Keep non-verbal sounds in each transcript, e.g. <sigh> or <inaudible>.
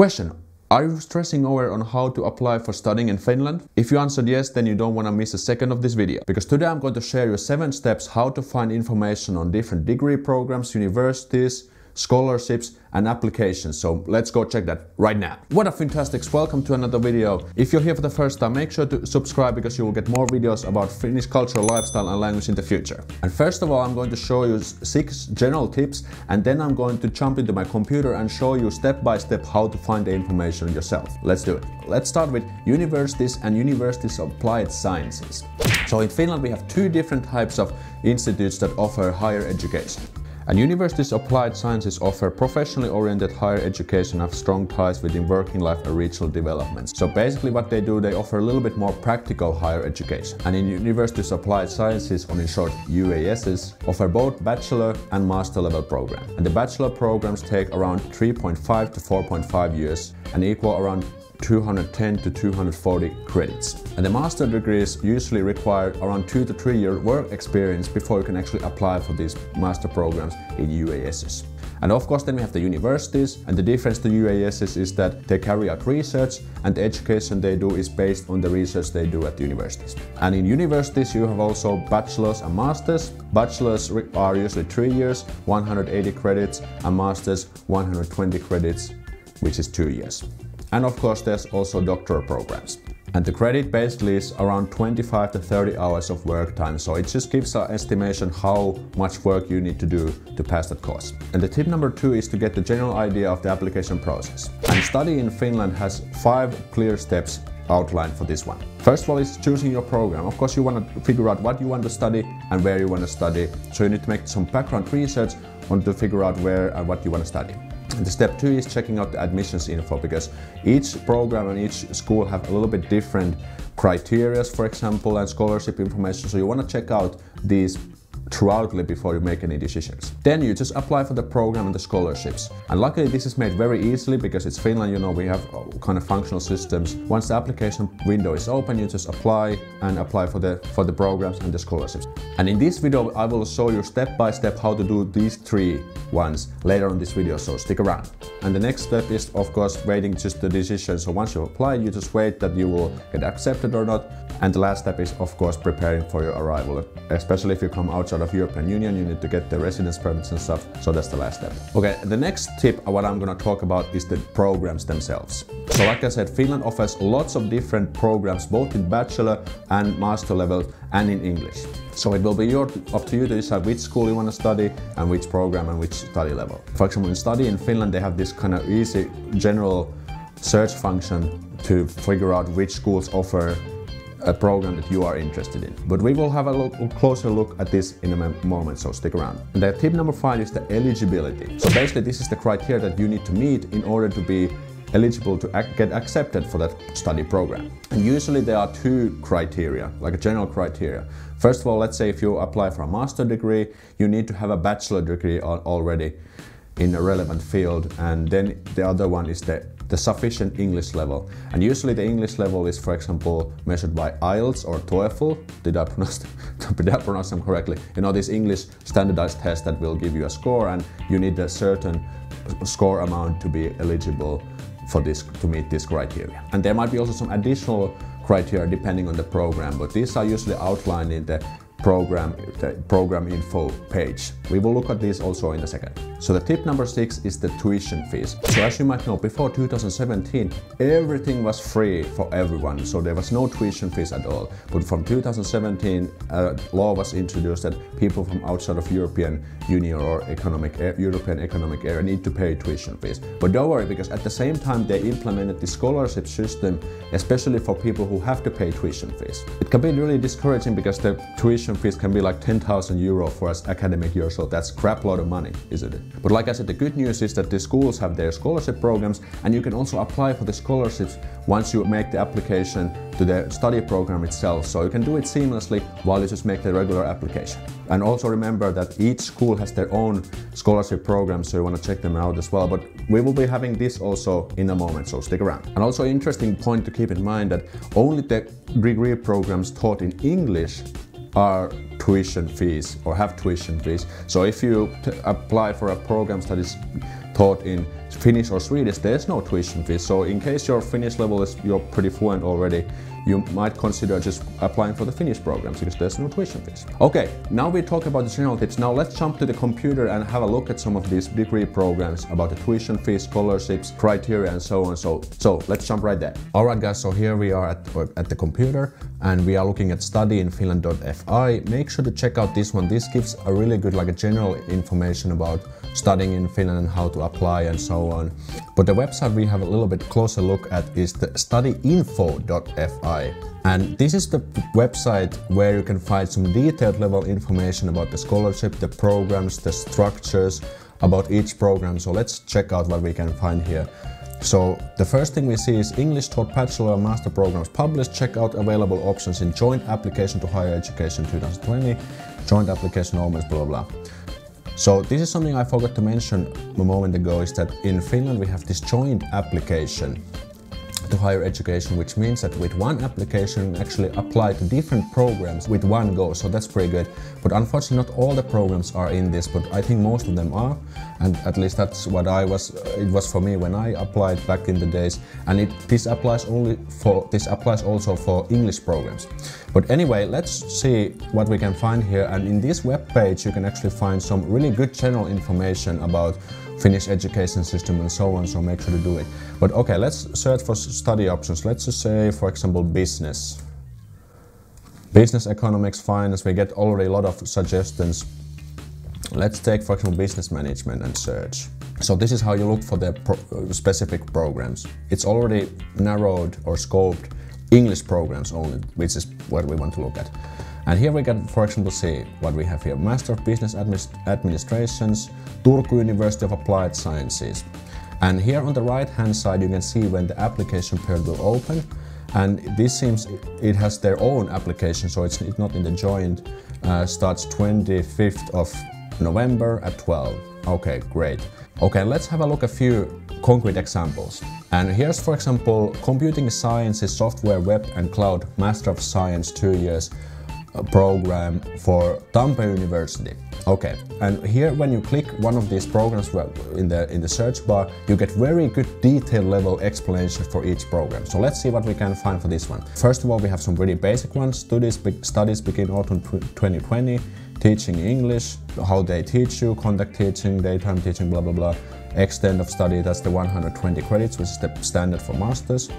Question. Are you stressing over on how to apply for studying in Finland? If you answered yes, then you don't want to miss a second of this video. Because today I'm going to share you 7 steps how to find information on different degree programs, universities, scholarships and applications. So let's go check that right now. What up Finntastics, welcome to another video. If you're here for the first time, make sure to subscribe because you will get more videos about Finnish culture, lifestyle and language in the future. And first of all, I'm going to show you six general tips and then I'm going to jump into my computer and show you step by step how to find the information yourself. Let's do it. Let's start with universities and universities of applied sciences. So in Finland we have two different types of institutes that offer higher education. And universities applied sciences offer professionally oriented higher education have strong ties within working life and regional developments. So basically what they do, they offer a little bit more practical higher education. And in universities applied sciences, or in short UASs, offer both bachelor and master level programs. And the bachelor programs take around 3.5 to 4.5 years and equal around 210 to 240 credits. And the master degrees usually require around 2 to 3 year work experience before you can actually apply for these master programs in UASs. And of course then we have the universities and the difference to UASs is that they carry out research and the education they do is based on the research they do at the universities. And in universities you have also bachelors and masters. Bachelors are usually 3 years, 180 credits and masters 120 credits which is 2 years. And of course there's also doctoral programs. And the credit basically is around 25 to 30 hours of work time, so it just gives an estimation how much work you need to do to pass that course. And the tip number two is to get the general idea of the application process. And study in Finland has five clear steps outlined for this one. First of all is choosing your program. Of course you want to figure out what you want to study and where you want to study. So you need to make some background research on to figure out where and what you want to study. The step two is checking out the admissions info because each program and each school have a little bit different criteria, for example, and scholarship information. So you want to check out these throughoutly before you make any decisions. Then you just apply for the program and the scholarships. And luckily this is made very easily because it's Finland, you know, we have kind of functional systems. Once the application window is open, you just apply and apply for the for the programs and the scholarships. And in this video, I will show you step by step how to do these three ones later on this video, so stick around. And the next step is of course waiting just the decision. So once you apply, you just wait that you will get accepted or not. And the last step is of course preparing for your arrival, especially if you come outside of European Union, you need to get the residence permits and stuff. So that's the last step. Okay, the next tip what I'm gonna talk about is the programs themselves. So like I said, Finland offers lots of different programs, both in bachelor and master level and in English. So it will be your, up to you to decide which school you want to study and which program and which study level. For example, in study in Finland, they have this kind of easy general search function to figure out which schools offer a program that you are interested in. But we will have a, look, closer look at this in a moment, so stick around. And the tip number five is the eligibility. So basically this is the criteria that you need to meet in order to be eligible to get accepted for that study program. And usually there are two criteria, like a general criteria. First of all, let's say if you apply for a master degree, you need to have a bachelor degree already in a relevant field. And then the other one is the the sufficient English level. And usually the English level is, for example, measured by IELTS or TOEFL. Did I pronounce, <laughs> did I pronounce them correctly? You know, this English standardized test that will give you a score and you need a certain score amount to be eligible for this to meet this criteria. And there might be also some additional criteria depending on the program, but these are usually outlined in the program, program info page. We will look at this also in a second. So the tip number six is the tuition fees. So as you might know, before 2017, everything was free for everyone. So there was no tuition fees at all. But from 2017, a uh, law was introduced that people from outside of European Union or economic European economic area need to pay tuition fees. But don't worry, because at the same time they implemented the scholarship system, especially for people who have to pay tuition fees. It can be really discouraging because the tuition fees can be like 10,000 euro for an academic year, so that's a crap load of money, isn't it? But like I said, the good news is that the schools have their scholarship programs and you can also apply for the scholarships once you make the application to the study program itself. So you can do it seamlessly while you just make the regular application. And also remember that each school has their own scholarship program, so you want to check them out as well. But we will be having this also in a moment, so stick around. And also interesting point to keep in mind that only the degree programs taught in English are tuition fees or have tuition fees. So if you apply for a program that is taught in Finnish or Swedish, there's no tuition fees. So in case your Finnish level is you're pretty fluent already, you might consider just applying for the Finnish programs because there's no tuition fees. Okay, now we talk about the general tips. Now let's jump to the computer and have a look at some of these degree programs about the tuition fees, scholarships, criteria, and so on. So, so let's jump right there. All right, guys. So here we are at, at the computer and we are looking at studyinfinland.fi. Make sure to check out this one. This gives a really good, like a general information about studying in Finland and how to apply and so on. But the website we have a little bit closer look at is the studyinfo.fi. And this is the website where you can find some detailed level information about the scholarship, the programs, the structures, about each program. So let's check out what we can find here. So the first thing we see is English taught bachelor and master programs published. Check out available options in joint application to higher education 2020, joint application almost blah blah blah. So this is something I forgot to mention a moment ago is that in Finland we have this joint application to higher education, which means that with one application actually apply to different programs with one go. So that's pretty good. But unfortunately, not all the programs are in this, but I think most of them are. And at least that's what I was, uh, it was for me when I applied back in the days. And it, this applies only for, this applies also for English programs. But anyway, let's see what we can find here. And in this web page, you can actually find some really good general information about Finnish education system and so on, so make sure to do it. But okay, let's search for study options. Let's just say, for example, business. Business, economics, finance, we get already a lot of suggestions. Let's take, for example, business management and search. So this is how you look for the pro uh, specific programs. It's already narrowed or scoped English programs only, which is what we want to look at. And here we can, for example, see what we have here. Master of Business Administ Administrations, Turku University of Applied Sciences. And here on the right hand side you can see when the application period will open. And this seems it has their own application, so it's not in the joint. Uh, starts 25th of November at 12. Okay, great. Okay, let's have a look at a few concrete examples. And here's, for example, Computing Sciences Software Web and Cloud Master of Science, two years program for Tampere University. Okay, and here when you click one of these programs in the in the search bar, you get very good detail level explanation for each program. So let's see what we can find for this one. First of all, we have some really basic ones. Studies, studies begin autumn 2020, teaching English, how they teach you, contact teaching, daytime teaching, blah blah blah. Extent of study, that's the 120 credits, which is the standard for masters.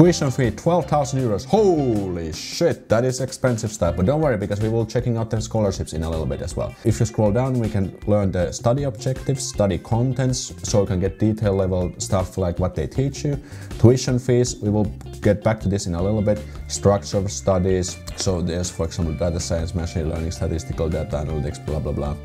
Tuition fee 12,000 euros. Holy shit, that is expensive stuff. But don't worry because we will checking out the scholarships in a little bit as well. If you scroll down, we can learn the study objectives, study contents, so you can get detail level stuff like what they teach you. Tuition fees, we will get back to this in a little bit. Structure of studies, so there's for example data science, machine learning, statistical data analytics, blah blah blah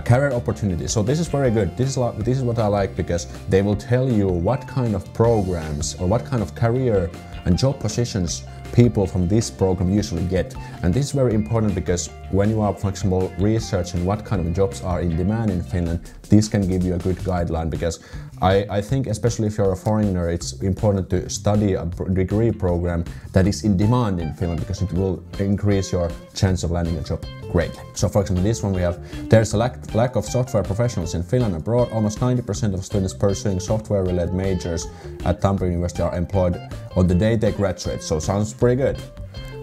career opportunity. So this is very good. This is, this is what I like because they will tell you what kind of programs or what kind of career and job positions people from this program usually get. And this is very important because when you are, for example, researching what kind of jobs are in demand in Finland, this can give you a good guideline because I, I think especially if you're a foreigner, it's important to study a degree program that is in demand in Finland because it will increase your chance of landing a job greatly. So for example, this one we have, there's a lack, lack of software professionals in Finland abroad. Almost 90% of students pursuing software-related majors at Tampere University are employed on the day they graduate. So sounds pretty good.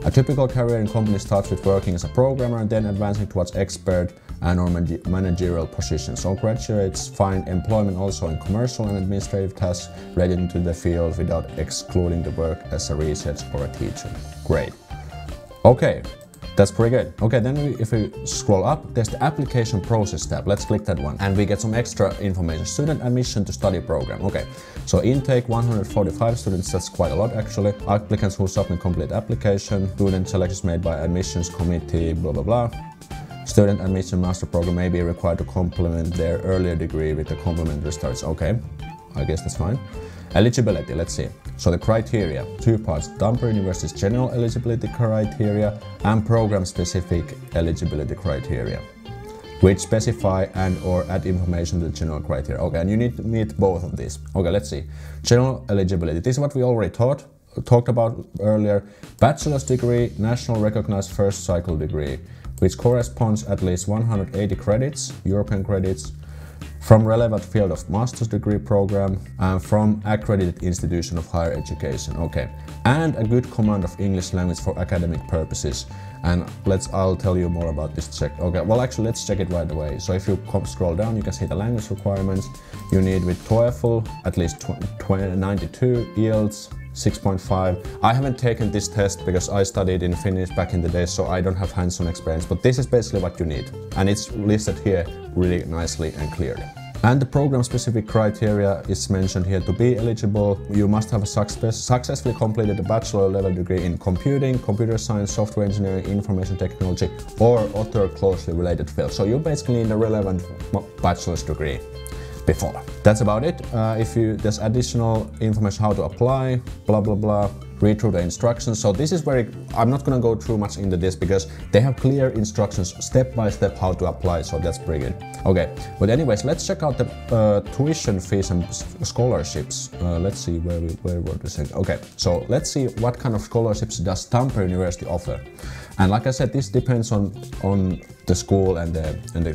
A typical career in company starts with working as a programmer and then advancing towards expert and or managerial positions. So graduates find employment also in commercial and administrative tasks relating to the field without excluding the work as a researcher or a teacher. Great. Okay, that's pretty good. Okay, then we, if we scroll up, there's the application process tab. Let's click that one. And we get some extra information. Student admission to study program. Okay, so intake 145 students, that's quite a lot actually. Applicants who submit complete application. Student selections made by admissions committee, blah, blah, blah. Student admission master program may be required to complement their earlier degree with a complementary studies. Okay, I guess that's fine. Eligibility, let's see. So the criteria, two parts, Tampere University's general eligibility criteria and program-specific eligibility criteria, which specify and or add information to the general criteria. Okay, and you need to meet both of these. Okay, let's see. General eligibility, this is what we already taught, talked about earlier. Bachelor's degree, national recognized first cycle degree, which corresponds at least 180 credits, European credits, from relevant field of master's degree program and from accredited institution of higher education. Okay, and a good command of English language for academic purposes. And let's I'll tell you more about this check. Okay, well actually let's check it right away. So if you scroll down, you can see the language requirements. You need with TOEFL at least 92 IELTS 6.5. I haven't taken this test because I studied in Finnish back in the day, so I don't have hands-on experience, but this is basically what you need. And it's listed here really nicely and clearly. And the program-specific criteria is mentioned here. To be eligible, you must have success successfully completed a bachelor level degree in computing, computer science, software engineering, information technology, or other closely related field. So you basically need a relevant bachelor's degree before. That's about it. Uh, if you there's additional information how to apply, blah blah blah. Read through the instructions. So this is very. I'm not gonna go too much into this because they have clear instructions step by step how to apply. So that's pretty good. Okay, but anyways, let's check out the uh, tuition fees and scholarships. Uh, let's see where we where were we saying. Okay, so let's see what kind of scholarships does Tampere University offer. And like I said, this depends on on the school and the and the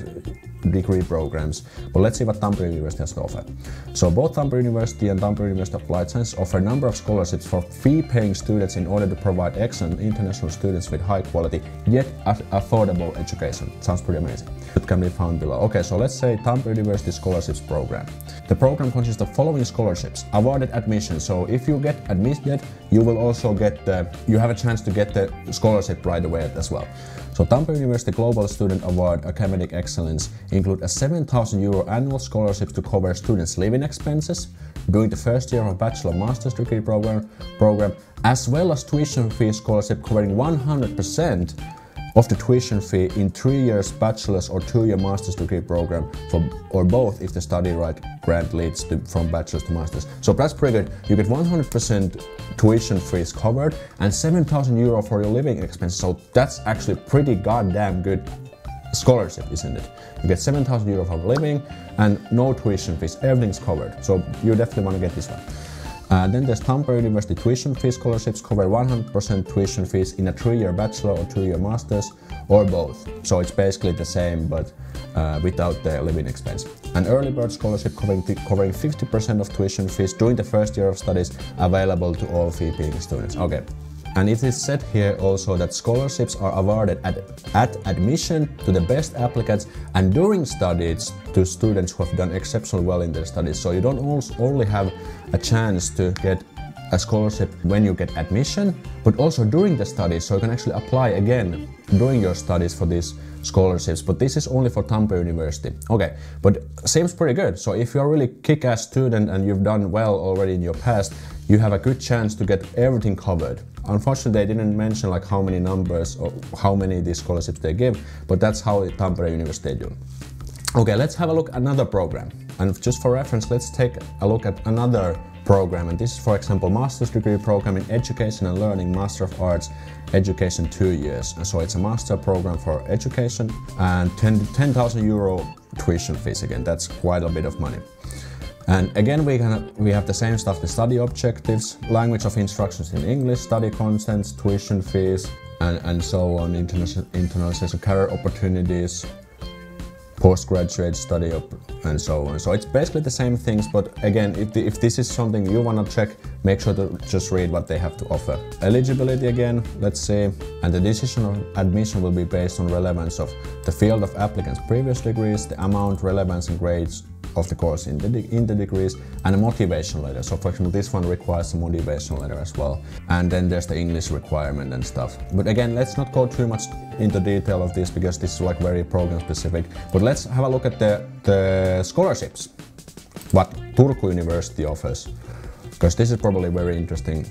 degree programs. But let's see what Tampere University has to offer. So both Tampere University and Tampere University Applied Science offer a number of scholarships for fee-paying students in order to provide excellent international students with high quality yet affordable education. Sounds pretty amazing. It can be found below. Okay, so let's say Tampere University Scholarships Program. The program consists of following scholarships. Awarded admission. So if you get admitted, you will also get the, you have a chance to get the scholarship right away as well. So Tampere University Global Student Award Academic Excellence include a 7,000 euro annual scholarship to cover students' living expenses during the first year of a bachelor master's degree program, program as well as tuition fee scholarship covering 100% of the tuition fee in three years bachelor's or two-year master's degree program for, or both if the study right grant leads to, from bachelor's to master's. So that's pretty good. You get 100% tuition fees covered and 7,000 euro for your living expenses. So that's actually pretty goddamn good scholarship, isn't it? You get 7,000 euro for living and no tuition fees. Everything's covered. So you definitely want to get this one. Uh, then there's Tampere University tuition fee scholarships cover 100% tuition fees in a three-year bachelor or two-year master's or both. So it's basically the same but uh, without the living expense. An early bird scholarship covering 50% of tuition fees during the first year of studies available to all fee-paying students. Okay, and it is said here also that scholarships are awarded at, at admission to the best applicants and during studies to students who have done exceptionally well in their studies. So you don't only have a chance to get a scholarship when you get admission, but also during the studies, so you can actually apply again during your studies for these scholarships, but this is only for Tampere University. Okay, but seems pretty good. So if you're a really kick-ass student and you've done well already in your past, you have a good chance to get everything covered. Unfortunately, they didn't mention like how many numbers or how many these scholarships they give, but that's how Tampere University do. Okay, let's have a look at another program. And just for reference, let's take a look at another program. And this is, for example, master's degree program in education and learning, Master of Arts, education two years. And so it's a master program for education and 10,000 10, euro tuition fees again. That's quite a bit of money. And again, we, can, we have the same stuff, the study objectives, language of instructions in English, study contents, tuition fees, and, and so on, international career opportunities, postgraduate study and so on. So it's basically the same things, but again, if, the, if this is something you want to check, make sure to just read what they have to offer. Eligibility again, let's see, and the decision of admission will be based on relevance of the field of applicants' previous degrees, the amount, relevance, and grades of the course in the, in the degrees and a motivation letter. So for example, this one requires a motivation letter as well. And then there's the English requirement and stuff. But again, let's not go too much into detail of this because this is like very program specific. But let's have a look at the, the scholarships, what Turku University offers because this is probably very interesting.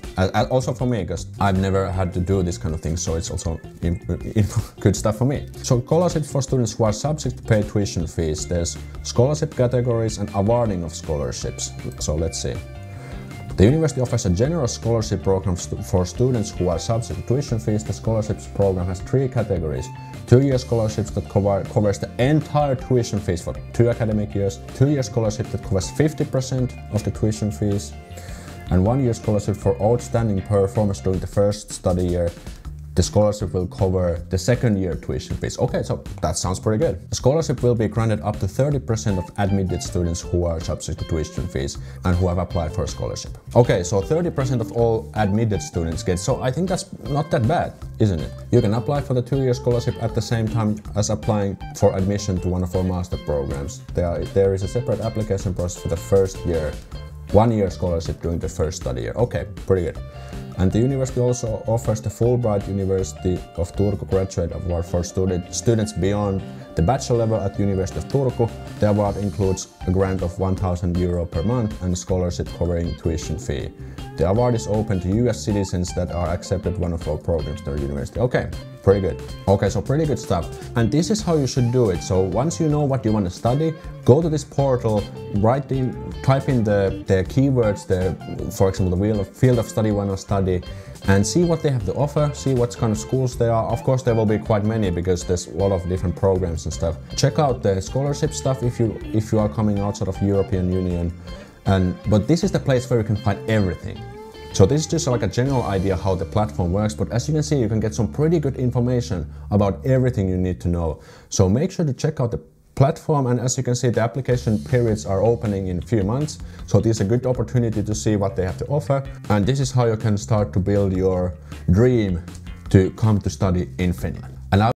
also for me, because I've never had to do this kind of thing, so it's also <laughs> good stuff for me. So scholarships for students who are subject to pay tuition fees. There's scholarship categories and awarding of scholarships. So let's see. The university offers a generous scholarship program st for students who are subject to tuition fees. The scholarships program has three categories. Two-year scholarships that cover, covers the entire tuition fees for two academic years. Two-year scholarship that covers 50% of the tuition fees and one year scholarship for outstanding performance during the first study year the scholarship will cover the second year tuition fees. Okay, so that sounds pretty good. The scholarship will be granted up to 30% of admitted students who are subject to tuition fees and who have applied for a scholarship. Okay, so 30% of all admitted students get, so I think that's not that bad, isn't it? You can apply for the two-year scholarship at the same time as applying for admission to one of our master programs. There, there is a separate application process for the first year, one year scholarship during the first study year. Okay, pretty good. And the university also offers the Fulbright University of Turku Graduate Award for student, students beyond the bachelor level at the University of Turku. The award includes a grant of 1000 euro per month and a scholarship covering tuition fee. The award is open to US citizens that are accepted one of our programs at the university. Okay, pretty good. Okay, so pretty good stuff. And this is how you should do it. So once you know what you want to study, go to this portal, write in, type in the, the keywords, the, for example, the field of study you want to study, and see what they have to offer, see what kind of schools there are. Of course, there will be quite many because there's a lot of different programs and stuff. Check out the scholarship stuff if you if you are coming outside of European Union. And, but this is the place where you can find everything. So this is just like a general idea how the platform works, but as you can see, you can get some pretty good information about everything you need to know. So make sure to check out the platform and as you can see the application periods are opening in a few months so this is a good opportunity to see what they have to offer and this is how you can start to build your dream to come to study in Finland.